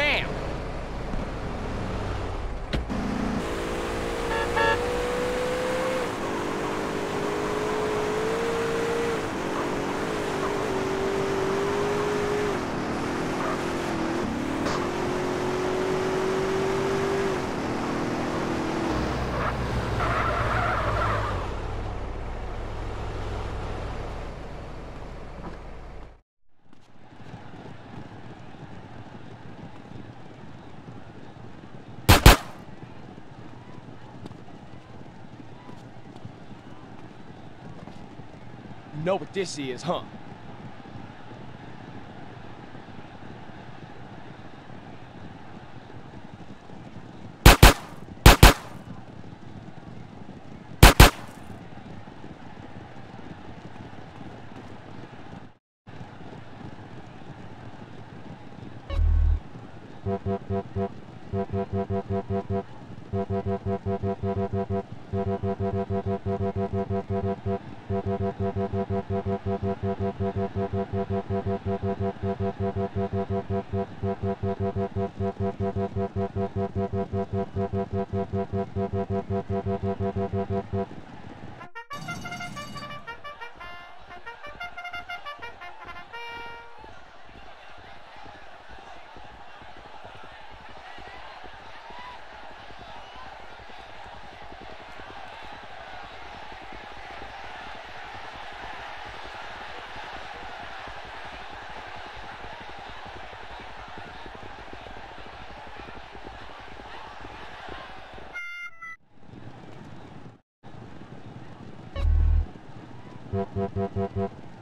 now! You know what this is, huh?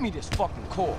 Give me this fucking core.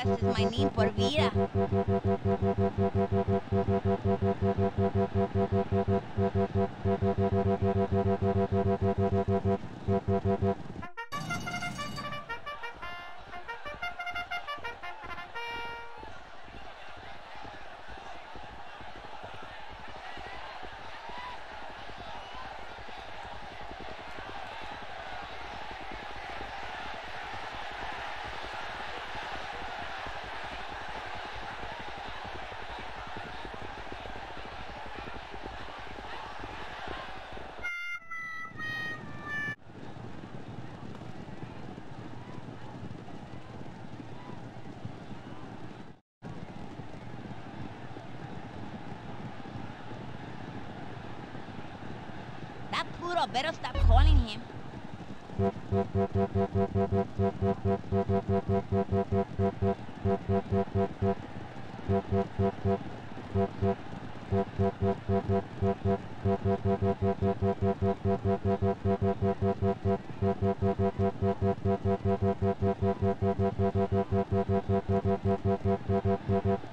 podcast is my name for vida. Poodle better stop calling him.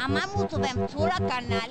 Amamos tu ventura, canal.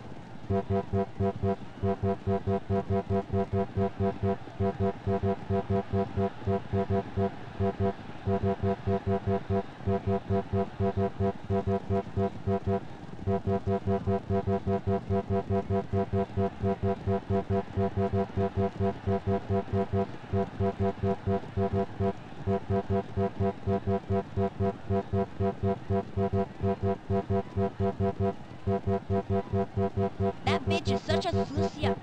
aventura, carnal. That bitch is such a sucia.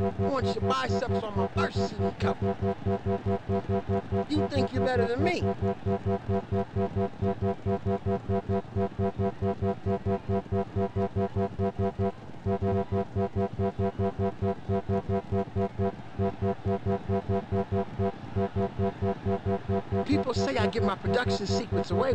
Launch your biceps on my CD cover. You think you're better than me? People say I give my production secrets away.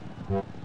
You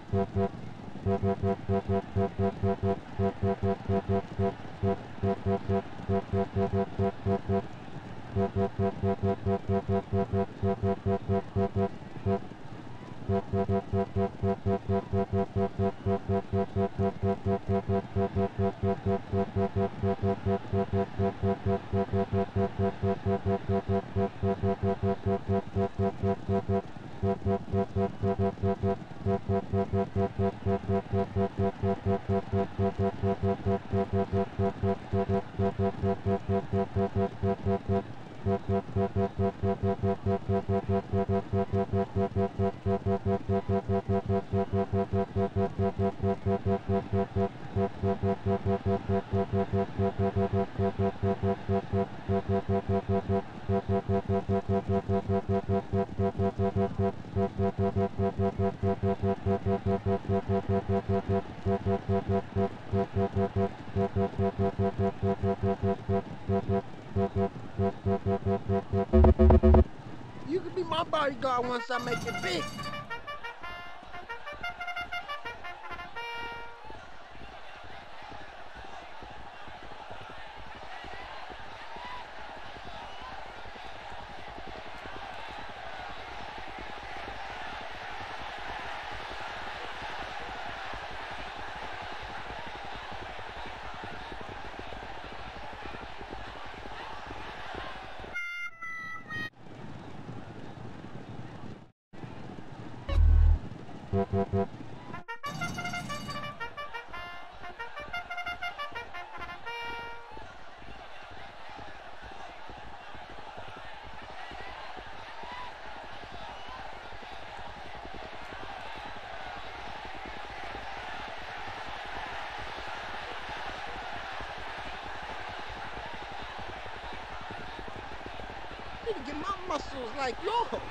muscles like yours.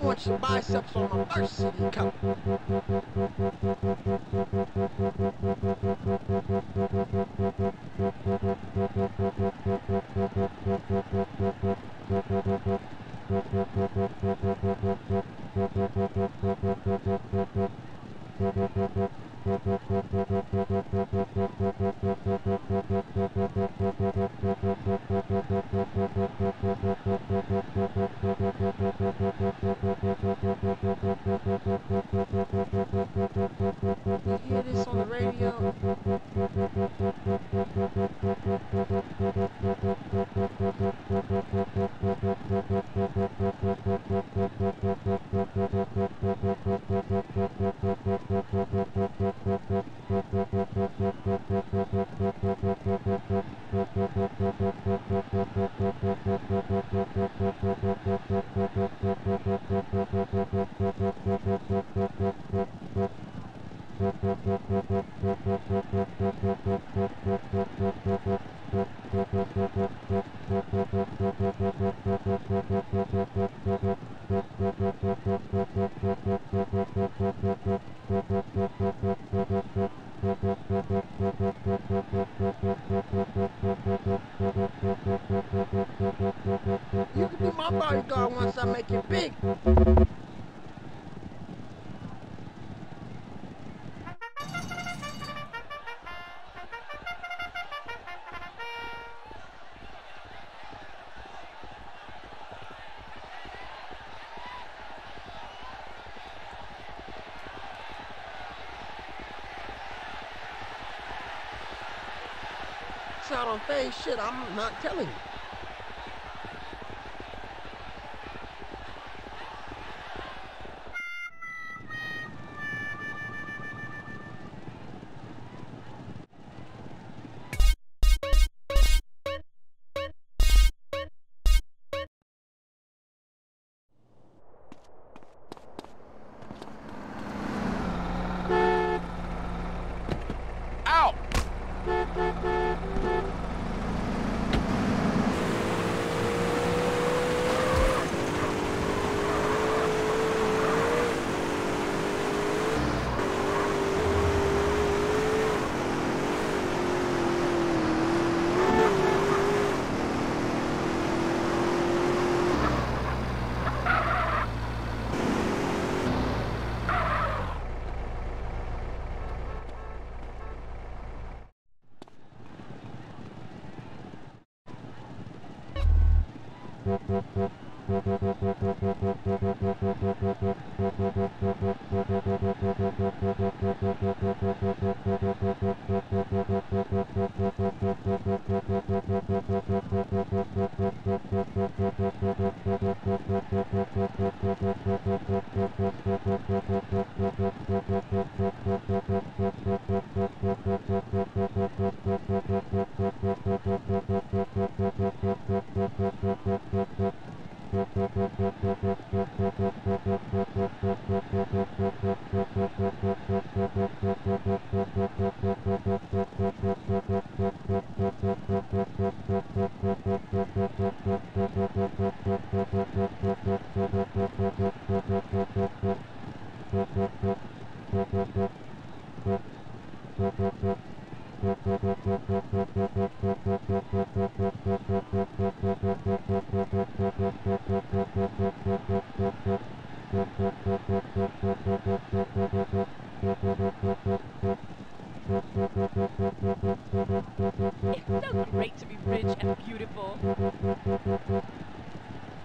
Want your biceps on my varsity cup. Hear this on the radio? You can be my bodyguard once I make you big. Out on face shit, I'm not telling you.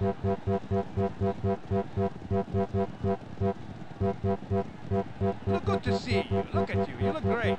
Look good to see you. Look at you. You look great.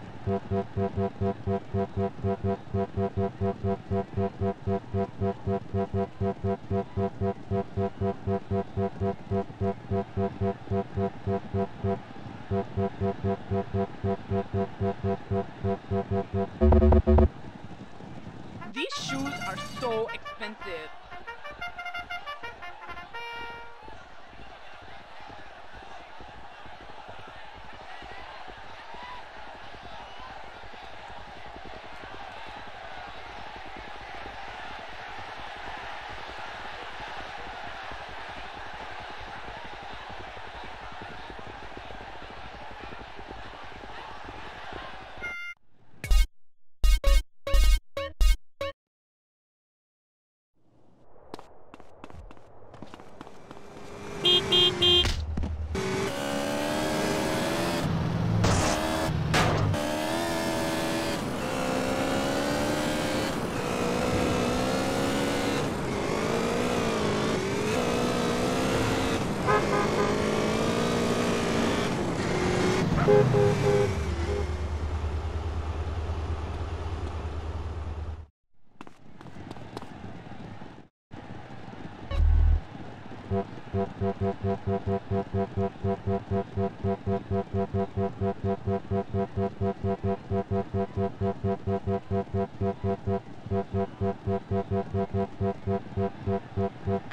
These shoes are so expensive.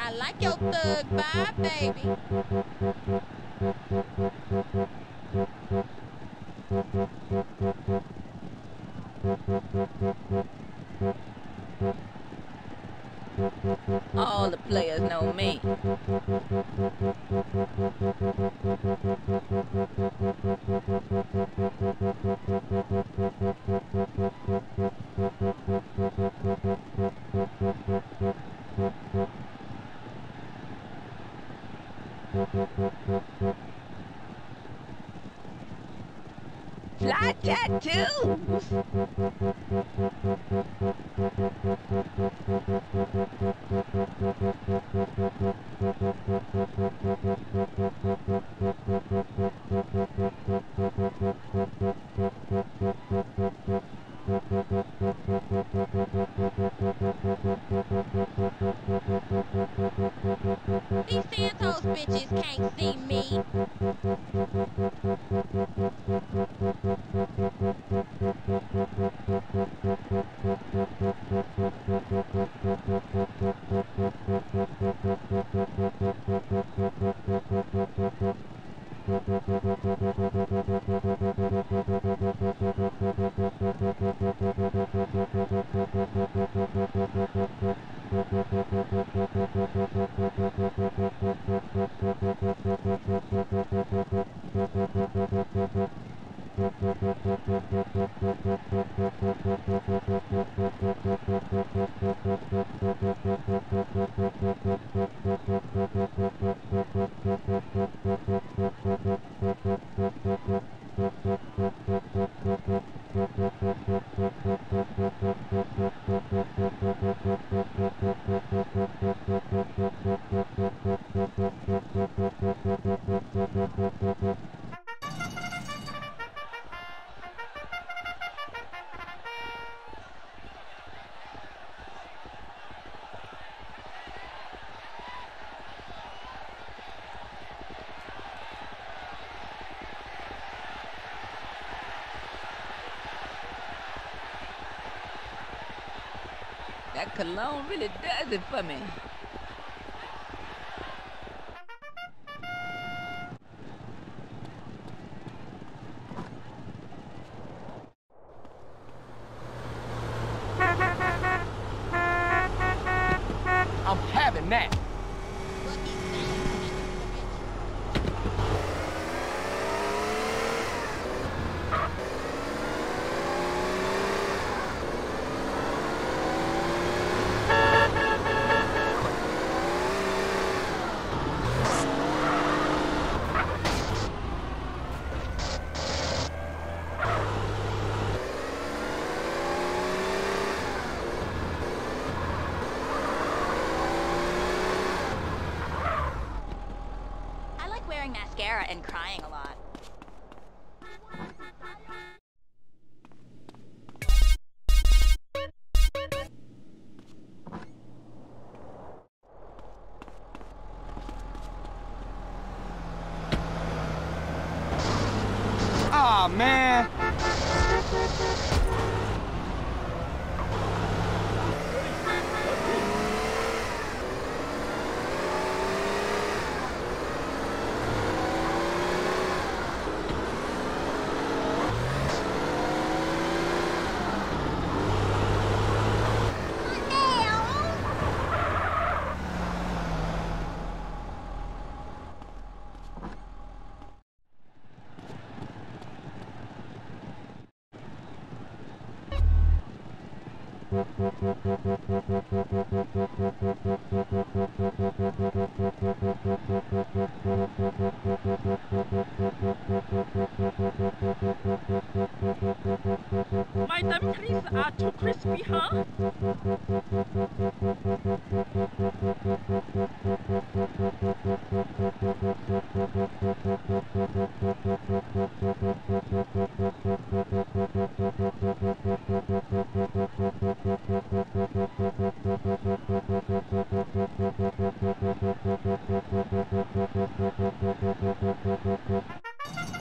I like your thug vibe, baby. All the players know me. Fly tattoos. These Santos bitches can't see me. That cologne really does it for me. I'm having that. I like wearing mascara and crying a lot. Aw, man. My dumplings are too crispy, huh? Thank you.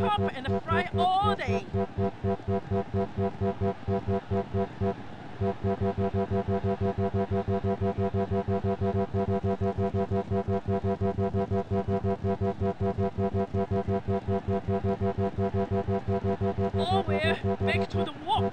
Chop and fry all day. Or we're to the walk.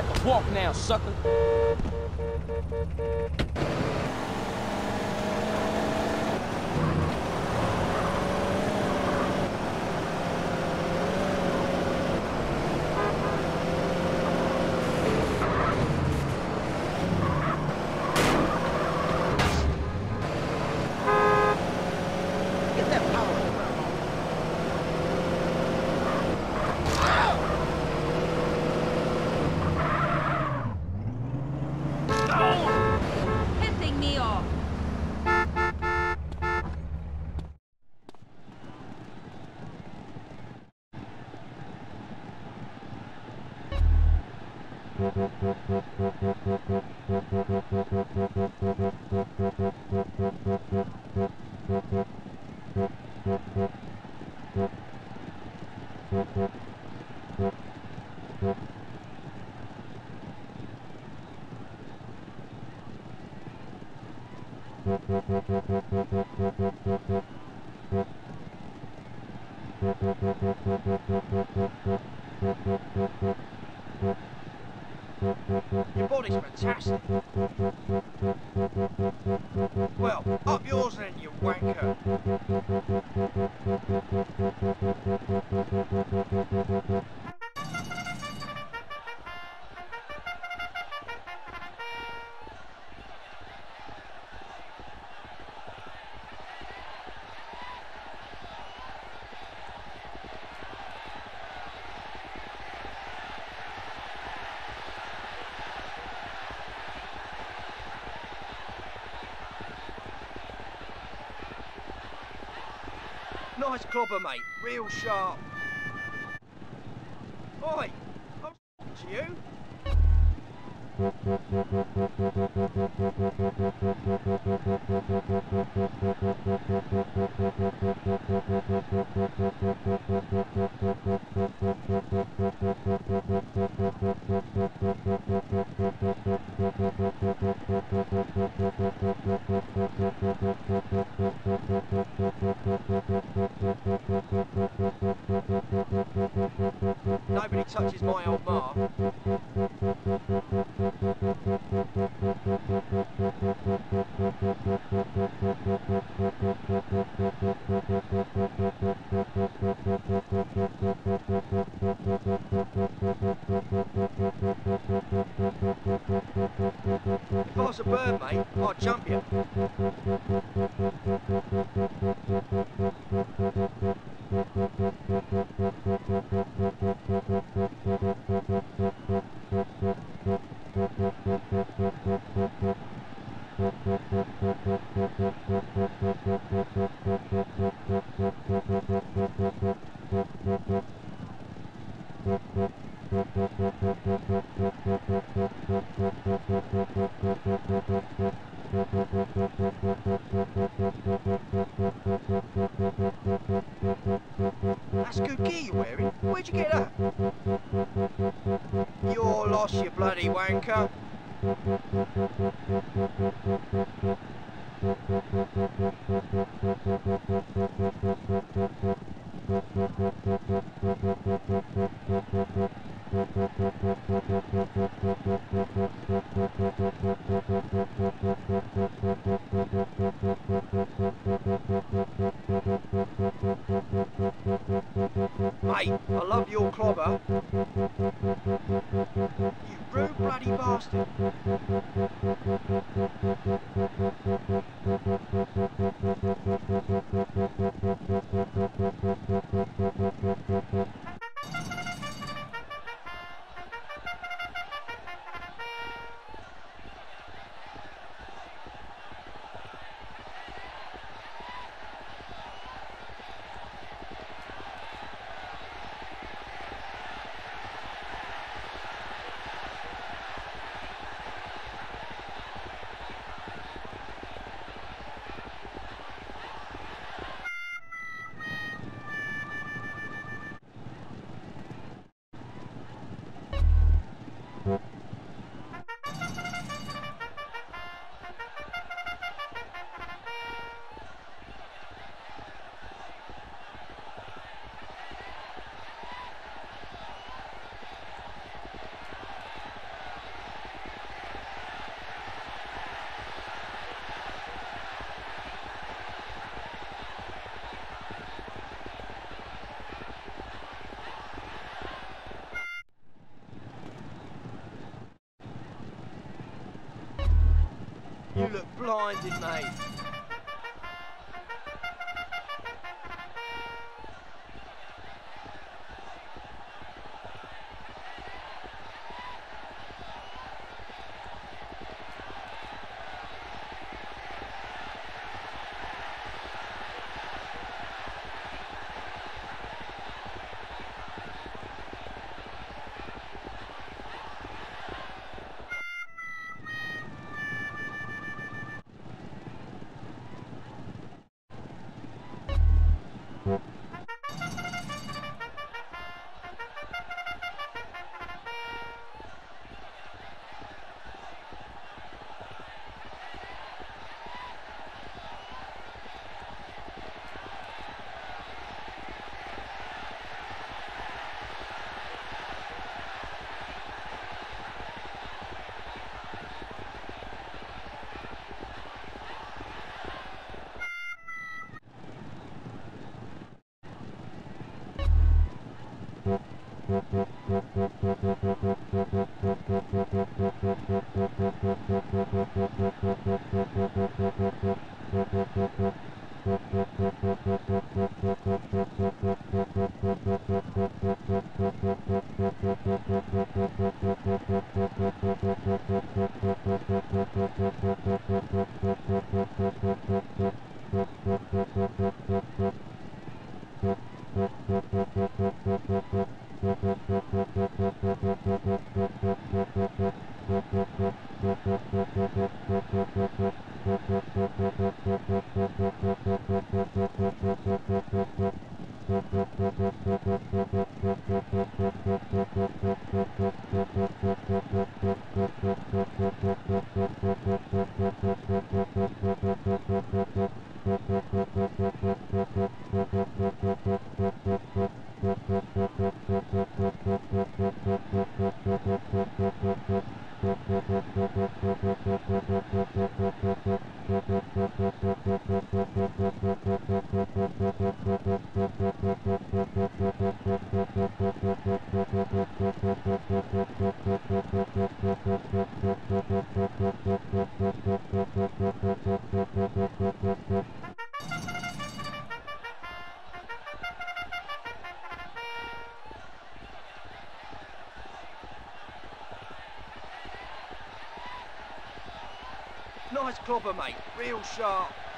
To walk now, sucker. Your body's fantastic. Well, up yours then, you wanker. Real sharp. My old mark. That's a good gear you're wearing. Where'd you get that? You're lost, you bloody wanker. Mate, I love your clobber. You rude bloody bastard. Kind mate. You look blinded, mate. Nice clobber, mate. Real sharp.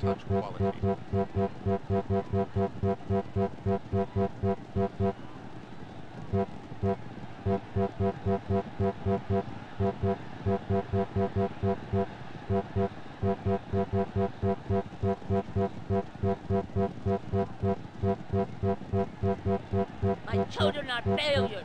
Touch quality. My children are failures.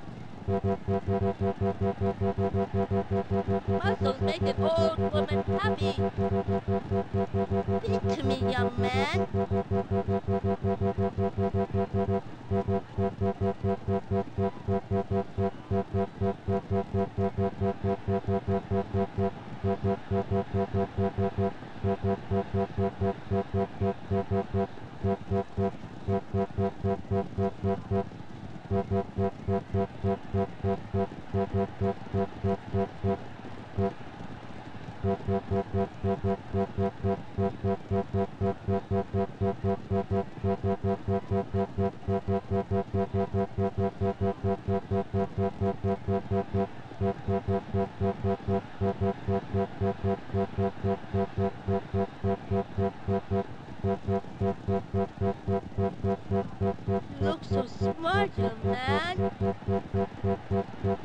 Muscles make an old woman happy. Speak to me, young man. You look so smart, young man.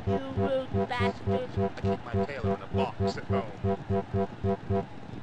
You rude bastard. I keep my tailor in a box at home.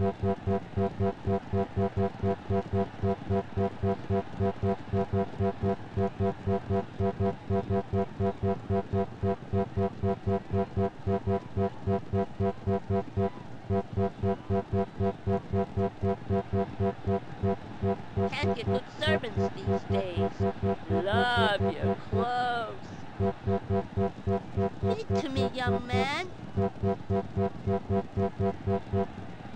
Can't get good servants these days. Love your clothes. Speak to me, young man.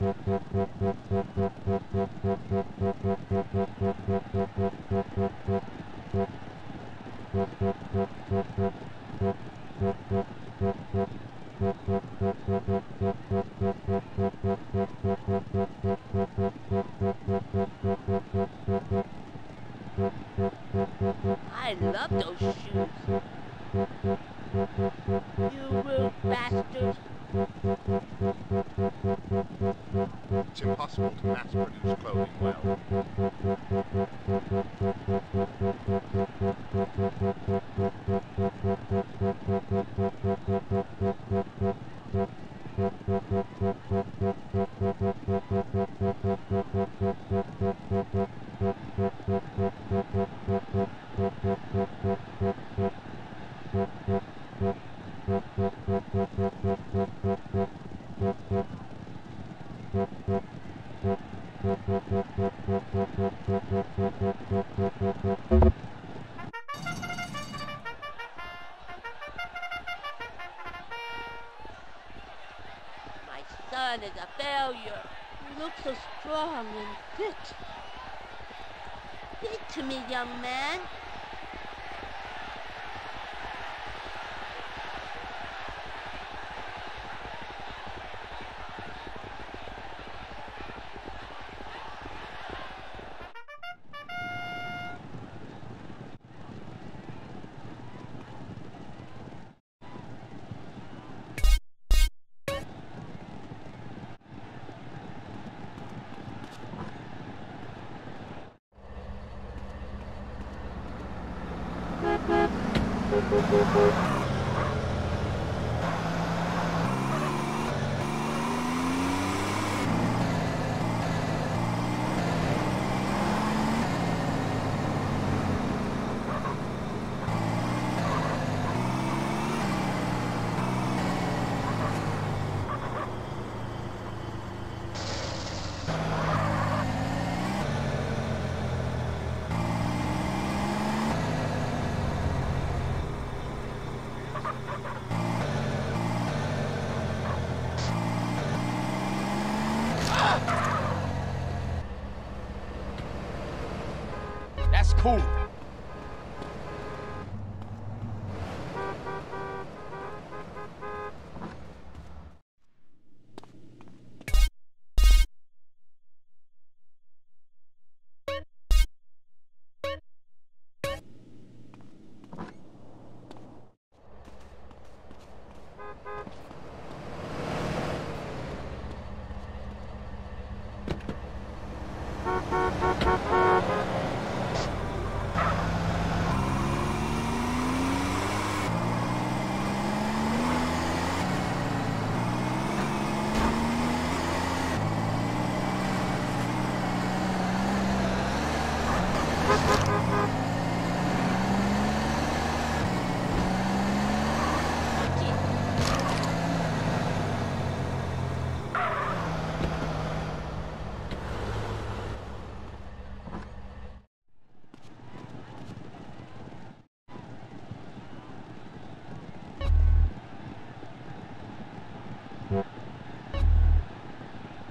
I love those shoes. You rude bastard. It's impossible to mass produce clothing well. My son is a failure. You look so strong and fit. Speak to me, young man. Thank you.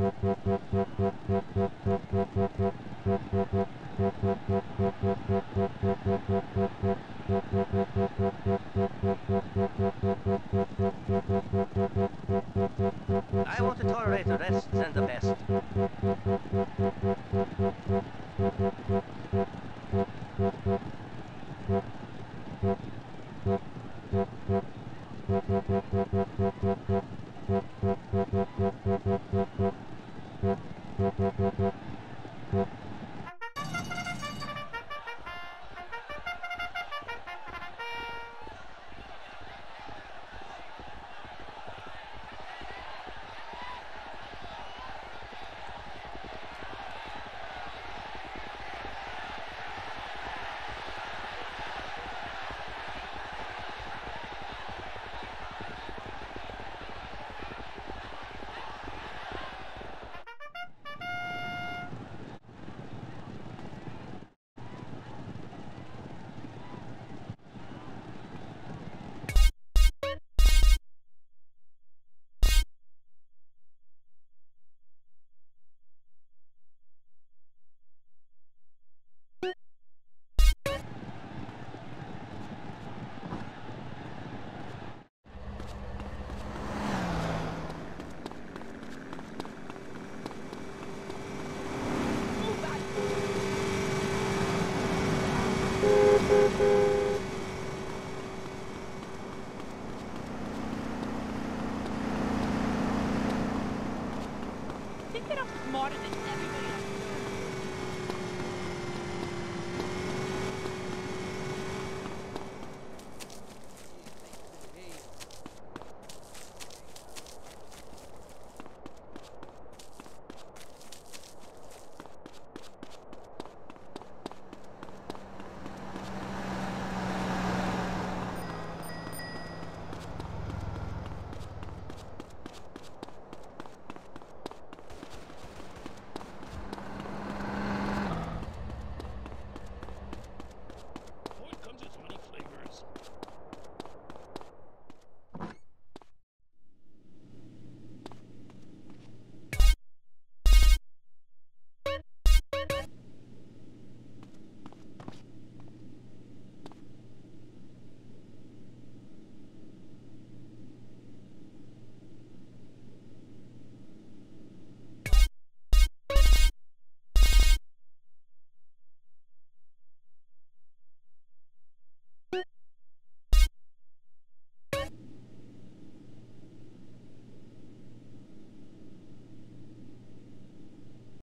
Okay, okay.